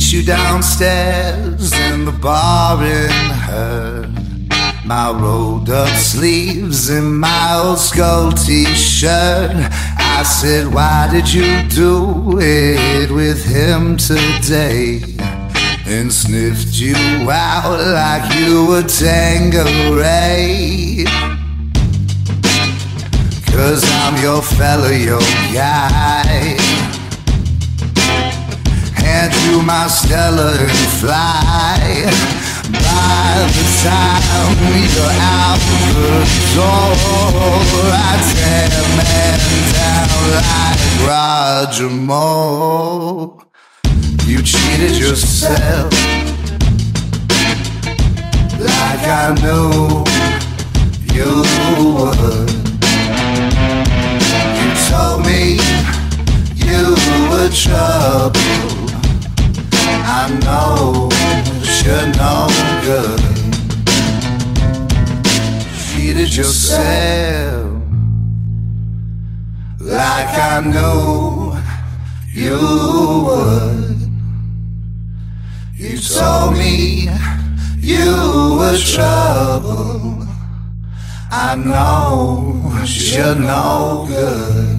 you downstairs in the bar in her. My rolled up sleeves and my old skull t-shirt. I said, why did you do it with him today? And sniffed you out like you were Tangeray. Cause I'm your fella, your guy. My Stella and fly. By the time you're out the door, I tear man down like Roger Moore. You cheated yourself like I knew you would. You told me you were trouble. I know you're no good. Cheated yourself like I knew you would. You told me you were trouble. I know you're no good.